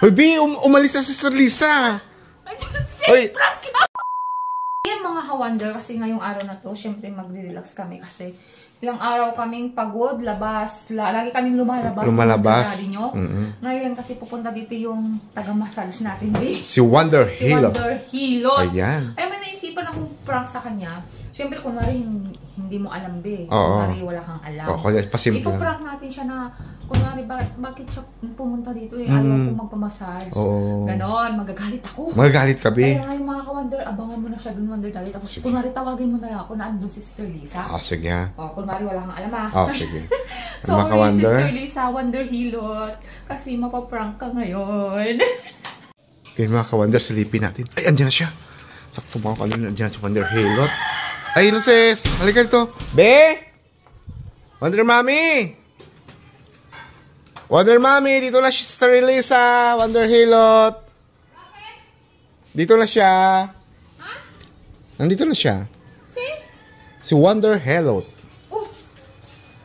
Hoy, B, um umalis na si Sir Lisa. Hoy, Yan mga ka-wonder, kasi ngayong araw na to, syempre magre-relax kami kasi ilang araw kaming pagod, labas, la- lagi kaming lumalabas. Lumalabas. Nyo. Mm-mm. Ngayon kasi pupunta dito yung taga-massage natin, babe. si Wonder Si Hilo. Wonder Hilot. Ayan. Ay, may prank sa kanya. Siyempre, kunwari, hin- hindi mo alam, be. Oo. Kunwari, wala kang alam. O, kaya pasimple. Ipaprank natin siya na, kunwari, ba, bakit siya pumunta dito eh? Ayaw Mm. ko magpamassage. Oo. Ganon, magagalit ako. Magagalit ka, B. Kaya ngayon mga ka-wonder, abangan mo na siya dun, Wonder Daddy. Tapos, kunwari, tawagin mo na lang ako na andun si Sister Lisa. Ah, sige ha. O, kunwari, wala kang alam ah. Ah, sige. Sorry, Mga ka-wonder. Sister Lisa, Wonder Hilot. Kasi mapaprank ka ngayon. Yun mga ka-wonder, silipin natin. Ay, andyan na siya. Sakto mga kanina, andyan na si Wonder Hilot. Ay, Luces! Halika dito. Be! Wonder Mommy! Wonder Mommy, dito na si Sister Lisa. Wonder Hilot. Dito na siya. Nandito na siya. Si? Si Wonder Hilot. Oh,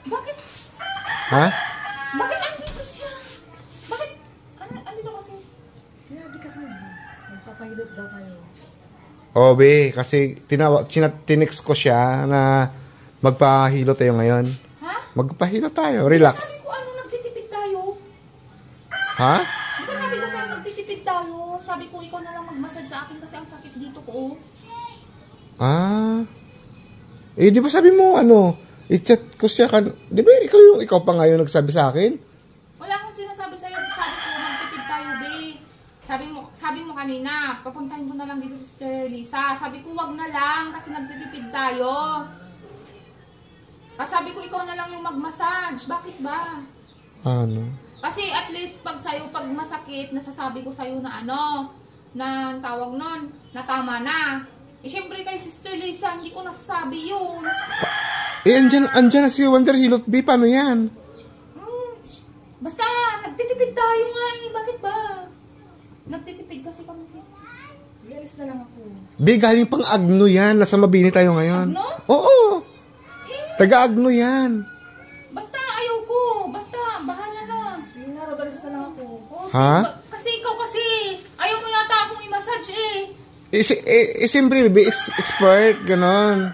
bakit? Ha? Bakit andito siya? Bakit? Ano, andito kasi? Sinabi kasi magpapahilot daw kayo. Oh, be, kasi tinawag, sina, tinext ko siya na magpahilo tayo ngayon. Ha? Magpahilo tayo, relax. Sabi ko, ano, nagtitipid tayo? Ha? Di ba sabi ko sa'yo, nagtitipid tayo? Sabi ko, ikaw na lang magmasad sa akin kasi ang sakit dito ko. Ah. Eh, di ba sabi mo, ano, i-chat ko siya kan... Di ba ikaw yung ikaw pa ngayon nagsabi sa akin? Wala akong sinasabi sa'yo. Sabi ko, magtipid tayo, babe. Sabi mo, sabi mo kanina, papuntahin mo na lang dito si Sister Lisa. Sabi ko, wag na lang kasi nagtitipid tayo. Kasi sabi ko, ikaw na lang yung magmassage. Bakit ba? Ano? Kasi at least pag sa'yo, pag masakit, nasasabi ko sa'yo na ano, na tawag nun, na tama na. Eh, syempre kay Sister Lisa, hindi ko nasasabi yun. Eh, andyan, andyan na si Wonder Hilot B. Paano yan? Hmm, basta, nagtitipid tayo nga eh. Bakit ba? Nagtitipid kasi kami sis. Ialis na lang ako. B, galing pang Agno yan. Nasa Mabini tayo ngayon. Agno? Oo. Eh, Taga Agno yan. basta ayaw ko. Basta, bahala na. Sige na, Rodalis na lang ako. Oh, Ha? ba- kasi ikaw kasi, ayaw mo yata akong i-massage eh. Eh, si, eh, eh siyempre, B, ex- expert, ganon.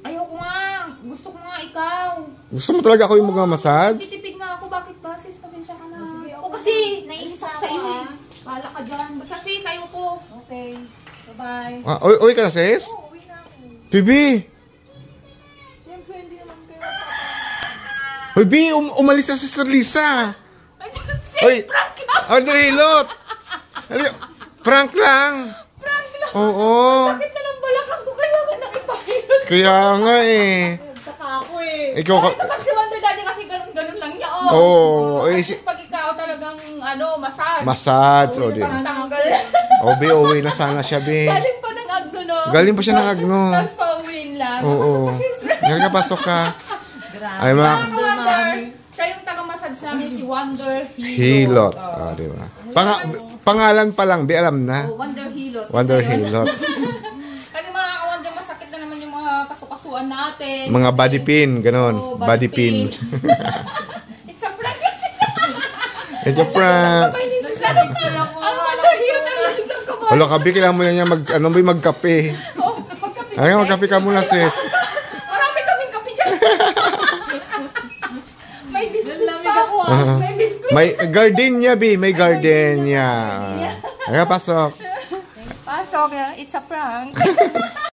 Ayaw ko nga. Gusto ko nga ikaw. Gusto mo talaga ako yung magmamassage? Titipid nga ako. Bakit ba sis? Pasensya ka na. sige, Ako kasi, naiisip sa iyo eh. Ah. Bahala ka dyan. Basta sis, ayaw ko. Okay. Bye-bye. Ah, uwi, uwi ka na, sis? Oh, uwi na ako. Bibi! Siyempre, hindi naman kayo B, um umalis na si Sir Lisa. Ay, sis, Hoy, prank lang. Wonder Hilot! Ano, prank lang. Prank lang. Oo. Sakit na ng balakang ko. Kailangan nang ipahilot. Kaya nga eh. Nagtaka ako eh. Ikaw ka... Ito pag si Wonder Daddy kasi ganun-ganun lang niya. Oh. Oo, At eh, si- pag talagang, ano, massage. Massage. O, di. Pagtanggal. O, B, uwi na sana siya, B. Galing pa ng agno, no? Galing pa siya ng Agno. Tapos pauwiin lang. Oo. Pasok ka, sis. Kaya ka, pasok ka. Grabe. Ay, ma... Mga siya yung taga-massage namin, si Wonder Hilot. Hilot. Oh. Ah, di ba? Pang- pangalan pa lang, B, alam na. Oh, Wonder Hilot. Wonder. Hilot. Kasi mga ka-Wonder, masakit na naman yung mga kasukasuan natin. Mga body pin, ganon. Oo, body pin. A prank kasi. Ito prank. Kamay ni Susan. Ang Hilot ang lasig ng kamay. Wala ka, B, kailangan mo na niya mag, ano, B, magkape. Oh, magkape. Ay, magkape ka muna, sis. Marami kaming kape dyan. May biscuit pa. ako, ah. May biscuit. May gardenia, B, may gardenia. Ay, pasok. Pasok. It's a prank.